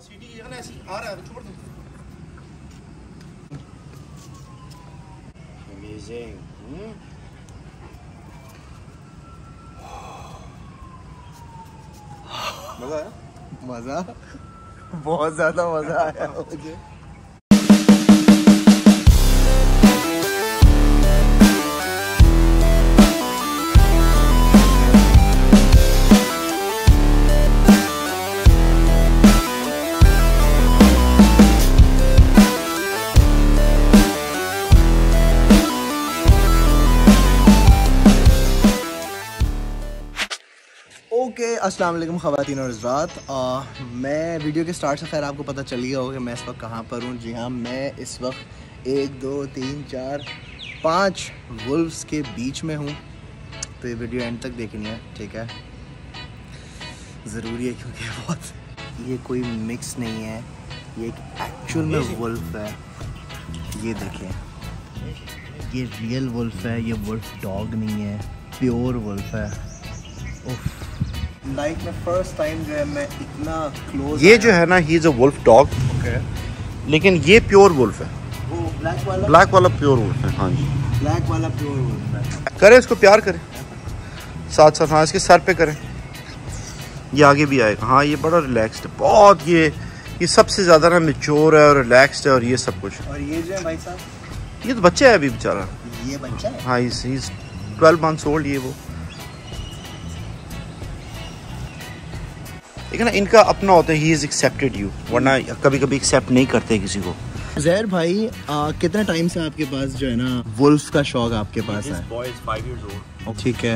सीटी है ना ऐसी आ रहा है छोड़ दो। अमेजिंग मज़ा आया? मज़ा? बहुत ज़्यादा मज़ा आया मुझे। ओके अस्सलाम वालेकुम ख़वातीन और हज़रात। मैं वीडियो के स्टार्ट से खैर आपको पता चल गया होगा कि मैं इस वक्त कहाँ पर हूँ। जी हाँ मैं इस वक्त एक दो तीन चार पाँच वुल्फ्स के बीच में हूँ। तो ये वीडियो एंड तक देखनी है ठीक है? ज़रूरी है क्योंकि बहुत ये कोई मिक्स नहीं है। ये एक एक्चुअल में वुल्फ है। ये देखें। ये रियल वुल्फ है ये वुल्फ डॉग नहीं है प्योर वुल्फ है। उफ। लाइफ में फ़र्स्ट टाइम जो है मैं इतना क्लोज ये जो है ना he is a wolf dog okay लेकिन ये प्योर वुल्फ है। वो ब्लैक वाला? ब्लैक वाला प्योर वुल्फ है हाँ जी। ब्लैक वाला प्योर वुल्फ है। करें इसको प्यार करें। साथ साथ हाँ इसके सर पे करें। ये आगे भी आएगा। हाँ ये बड़ा रिलैक्स्ड है। बहुत ये ये सबसे ज़्यादा ना मेच्योर है और रिलैक्स्ड है और ये सब कुछ। और ये जो है भाई साहब? ये तो बच्चा है अभी बेचारा। ये बच्चा है? हाँ इज़ ट्वेल्व मंथ्स ओल्ड ये वो। लेकिन ना इनका अपना होता है ही इज़ एक्सेप्टेड यू वरना कभी कभी एक्सेप्ट नहीं करते किसी को। जैर भाई आ, कितने टाइम से आपके पास जो है ना वुल्फ का शौक आपके पास है. ठीक है।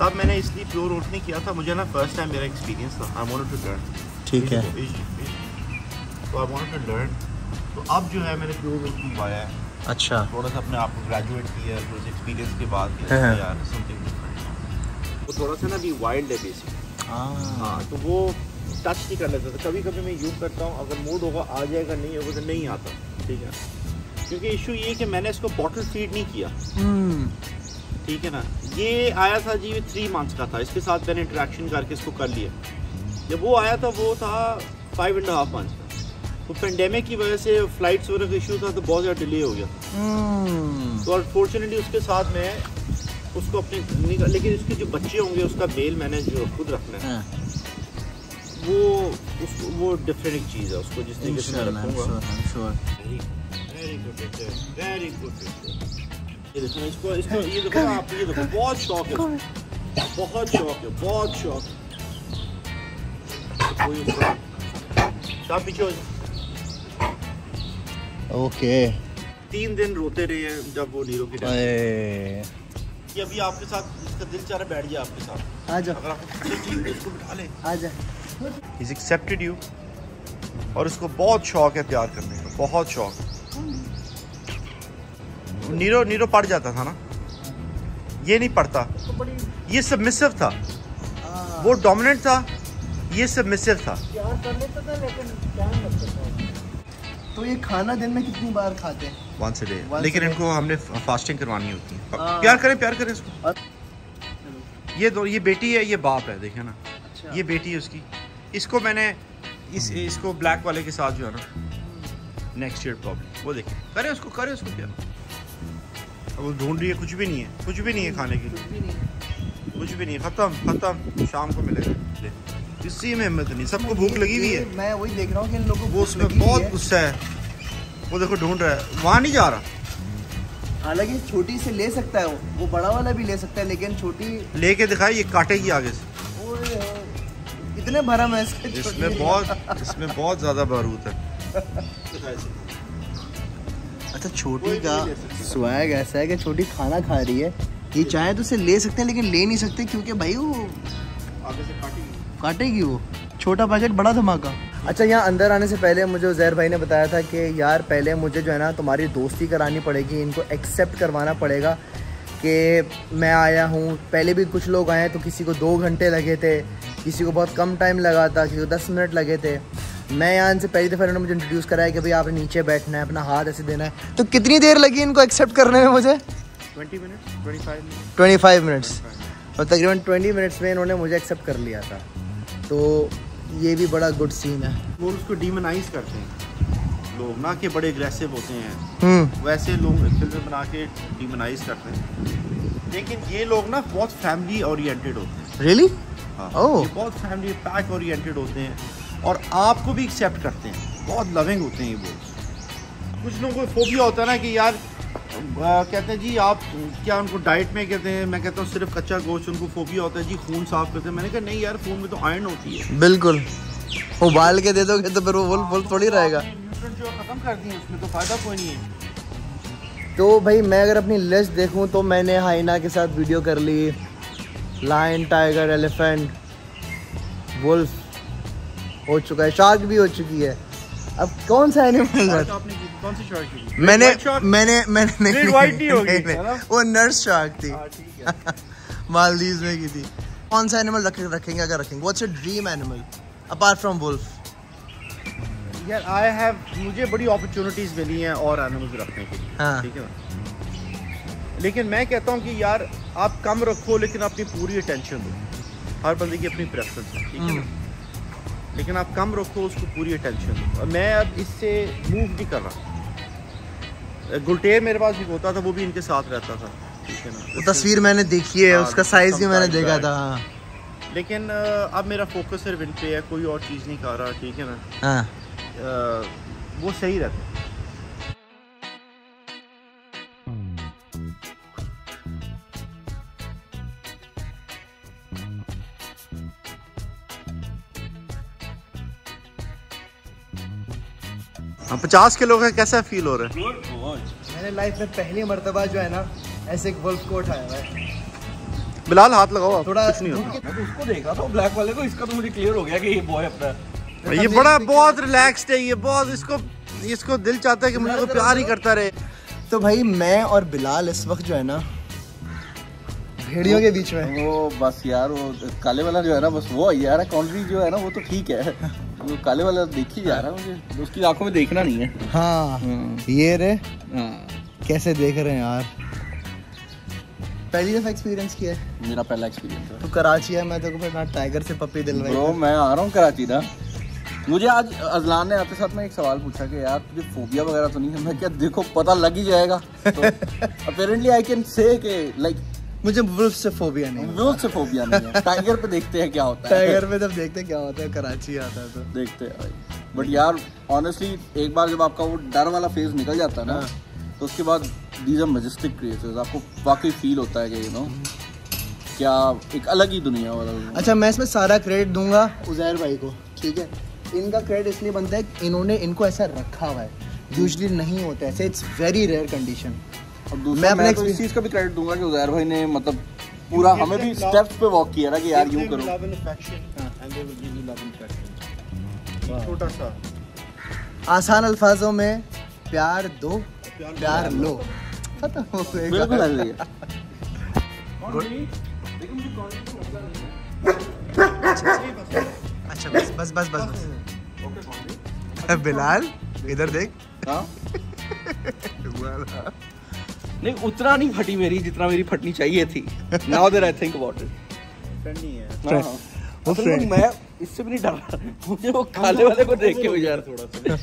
तब मैंने इसलिए प्योर ओट नहीं किया था मुझे ना फ़र्स्ट टाइम मेरा एक्सपीरियंस था। आई वांटेड टू लर्न ठीक है। तो आई वांटेड टू लर्न तो अब जो है मैंने प्योर ओट मंगवाया है। अच्छा। थोड़ा सा अपने आप को ग्रेजुएट किया है उस एक्सपीरियंस के बाद हाँ, हाँ। यार समथिंग डिफरेंट वो थोड़ा सा ना भी वाइल्ड है बेसिक हाँ। हाँ तो वो टच नहीं कर लेता था कभी कभी मैं यूज़ करता हूँ अगर मूड होगा आ जाएगा नहीं होगा तो नहीं आता। ठीक है? क्योंकि इशू ये कि मैंने इसको बॉटल फ़ीड नहीं किया। हम्म, ठीक है ना? ये आया था जी थ्री मंथ्स का था। इसके साथ मैंने इंट्रैक्शन करके इसको कर लिया। जब वो आया था वो था फाइव एंड हाफ़ मंथ का। तो पेंडेमिक की वजह से फ्लाइट्स वगैरह का इशू था तो बहुत ज़्यादा डिले हो गया। हम्म, तो अनफॉर्चुनेटली उसके साथ मैं उसको अपने निकाल लेकिन उसके जो बच्चे होंगे उसका बेल मैंने जो खुद रखना है हाँ, वो उसको वो डिफरेंट एक चीज़ है उसको जिस तरीके से रखूँगा. वेरी गुड वेरी गुड इसको इसको ये देखो आप ये देखो बहुत शौक है। बहुत शौक है बहुत शौक। ओके। तीन दिन रोते रहे हैं जब वो नीरो की ये अभी आपके साथ इसका दिल चाह रहा बैठ जाए आपके साथ। आ जाओ। अगर आपको इसको बिठा ले। आ जा इज़ एक्सेप्टेड यू और उसको बहुत शौक है प्यार करने का बहुत शौक। नीरो नीरो पढ़ जाता था ना? ये नहीं पढ़ता। ये सब सबमिसिव था। वो डोमिनेंट था ये सब सबमिसिव था। तो ये खाना दिन में कितनी बार खाते हैं? वंस डे लेकिन. इनको हमने फास्टिंग करवानी होती है। हाँ। प्यार करें प्यार करें इसको। ये दो ये बेटी है ये बाप है देखे ना। अच्छा। ये बेटी है उसकी। इसको मैंने इस इसको ब्लैक वाले के साथ जो है ना नेक्स्ट ईयर प्रॉब्लम वो देखें। करें उसको करें उसको प्यार। अब वो ढूंढ रही है कुछ भी नहीं है। कुछ भी नहीं है खाने के लिए। कुछ भी नहीं है। खत्म खत्म। शाम को मिलेगा। किसी में हिम्मत नहीं सबको भूख लगी हुई है। मैं वही देख रहा हूँ कि इन लोगों को वो उसमें बहुत गुस्सा है। वो देखो ढूंढ रहा है। वहाँ नहीं जा रहा। हालाँकि छोटी से ले सकता है वो। वो बड़ा वाला भी ले सकता है लेकिन छोटी लेके दिखाई ये काटेगी आगे से। इतने भरम है इसके इसमें बहुत इसमें बहुत ज़्यादा बारूद है। अच्छा छोटी का है। स्वैग ऐसा है कि छोटी खाना खा रही है। ये चाहे तो उसे ले सकते हैं लेकिन ले नहीं सकते क्योंकि भाई वो आगे से काटेगी। काटेगी वो? छोटा पैकेट बड़ा धमाका। अच्छा यहाँ अंदर आने से पहले मुझे जैर भाई ने बताया था कि यार पहले मुझे जो है ना तुम्हारी दोस्ती करानी पड़ेगी इनको एक्सेप्ट करवाना पड़ेगा कि मैं आया हूँ। पहले भी कुछ लोग आए तो किसी को दो घंटे लगे थे किसी को बहुत कम टाइम लगा था किसी को दस मिनट लगे थे। मैं यहाँ इनसे पहली दफ़ा इन्होंने मुझे इंट्रोड्यूस कराया कि भाई आपने नीचे बैठना है अपना हाथ ऐसे देना है। तो कितनी देर लगी इनको एक्सेप्ट करने में मुझे? 20 minutes 25 minutes twenty five minutes और तकरीबन ट्वेंटी मिनट्स में इन्होंने मुझे एक्सेप्ट कर लिया था। तो ये भी बड़ा गुड सीन है। वो उसको डीमनाइज करते हैं। लोग ना कि बड़े एग्रेसिव होते हैं। हम्म। वैसे लोग फ़िल्म बना के डीमनाइज करते हैं। लेकिन ये लोग ना बहुत फैमिली ओरिएंटेड होते हैं। रियली हाँ। ओह। ये बहुत फैमिली पैक ओरिएंटेड होते हैं और आपको भी एक्सेप्ट करते हैं। बहुत लविंग होते हैं ये लोग। कुछ लोगों को फोबिया होता है ना कि यार आ, कहते हैं जी आप क्या उनको डाइट में कहते हैं? मैं कहता हूँ सिर्फ़ कच्चा गोश्त उनको फोबिया होता है जी खून साफ़ करते हैं। मैंने कहा नहीं यार खून में तो आयरन होती है। बिल्कुल। उबाल के दे दोगे तो फिर वो वुल्फ वुल्फ थोड़ी रहेगा। जो खत्म कर दिए उसमें तो फ़ायदा कोई नहीं है। तो भाई मैं अगर अपनी लिस्ट देखूँ तो मैंने हाइना के साथ वीडियो कर ली। लायन टाइगर एलिफेंट वुल्फ हो चुका है। शार्क भी हो चुकी है। अब कौन सा एनिमल कौन सी शार्क मैंने मैंने मैंने नहीं, Great नहीं होगी, नहीं, नहीं, वो नर्स शार्क थी। हाँ, ठीक है। मालदीव में की थी। कौन सा एनिमल रखेंगे रखेंगे अगर रखेंगे? What's your dream animal apart from wolf यार आई हैव मुझे बड़ी अपॉर्चुनिटीज़ मिली हैं और एनिमल्स रखने के लिए। हाँ। ठीक है ना? लेकिन मैं कहता हूँ कि यार आप कम रखो लेकिन अपनी पूरी अटेंशन दो। हर बंदे की अपनी प्रेफरेंस है ठीक है ना? लेकिन आप कम रखो उसको पूरी अटेंशन और मैं अब इससे मूव भी कर रहा गुलटेर मेरे पास भी होता था वो भी इनके साथ रहता था। ठीक है ना? वो तस्वीर मैंने देखी है हाँ, उसका साइज़ भी मैंने देखा था हाँ। लेकिन अब मेरा फोकस सिर्फ़ इन पे है कोई और चीज़ नहीं कर रहा ठीक है ना? हाँ। वो सही रहता है। हाँ पचास किलो का कैसा फील हो रहा है? मैंने लाइफ में पहली मर्तबा जो है ना ऐसे एक वुल्फ को उठाया हुआ है। बिलाल हाथ लगाओ थोड़ा कुछ नहीं होता। तो उसको देख रहा था ब्लैक वाले को इसका तो मुझे क्लियर हो गया कि ये बॉय अपना है। ये बड़ा बहुत रिलैक्स्ड है ये बहुत इसको इसको दिल चाहता है कि मुझे प्यार ही करता रहे। तो भाई मैं और बिलाल इस वक्त जो है ना भेड़ियों के बीच में। वो बस यार वो काले वाला जो है ना बस वो यार कॉन्ट्री जो है ना वो तो ठीक है। वो काले वाला देख ही जा रहा है मुझे उसकी आँखों में देखना नहीं है। हाँ हम्म। ये रे। हाँ, कैसे देख रहे हैं यार? पहली दफ़ा एक्सपीरियंस किया है। मेरा पहला एक्सपीरियंस है। तो कराची है मैं तो फिर ना टाइगर से पप्पी दिलवाई ब्रो मैं आ रहा हूँ कराची ना। मुझे आज अजलान ने आते साथ में एक सवाल पूछा कि यार तुझे फोबिया वगैरह तो नहीं है? मैं क्या देखो पता लग ही जाएगा। तो apparently I can say like मुझे वुल्फ से फोबिया नहीं वो से फोबिया नहीं है। टाइगर पे देखते हैं क्या होता है। टाइगर पे जब देखते हैं क्या होता है कराची आता है तो। देखते हैं भाई। बट यार ऑनेस्टली एक बार जब आपका वो डर वाला फ़ेज़ निकल जाता है ना तो उसके बाद दीज आर मेजेस्टिक क्रिएचर्स आपको वाकई फील होता है कि यू नो क्या एक अलग ही दुनिया वाला अच्छा मैं इसमें सारा क्रेडिट दूँगा उजैर भाई को ठीक है? इनका क्रेडिट इसलिए बनता है इन्होंने इनको ऐसा रखा हुआ है। यूजली नहीं होता ऐसे इट्स वेरी रेयर कंडीशन और मैं अपने तो इस चीज़ का भी क्रेडिट दूँगा कि उजैर भाई ने मतलब पूरा हमें भी स्टेप्स पे वॉक किया ना कि यार यूँ करो। छोटा सा। आसान अल्फाजों में प्यार दो प्यार लो। खत्म हो बिल्कुल गया ऐसे ही है। अच्छा बस बस बस बस बस। बिलाल इधर देख। हाँ। नहीं उतना नहीं फटी मेरी जितना मेरी फटनी चाहिए थी। Now there I think about it है। हाँ। हाँ मैं इससे भी नहीं डर रहा। मुझे वो काले वाले को देख के भी यार थोड़ा सा।